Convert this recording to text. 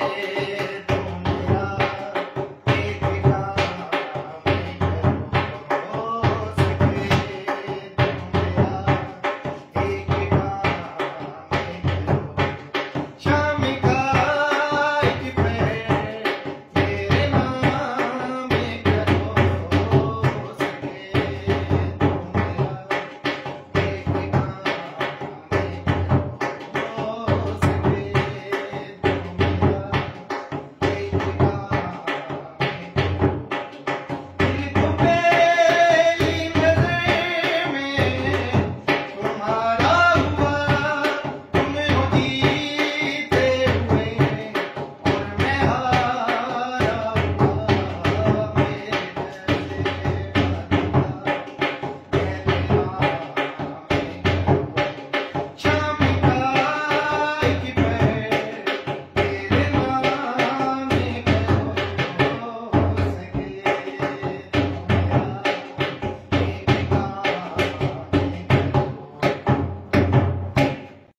Yeah.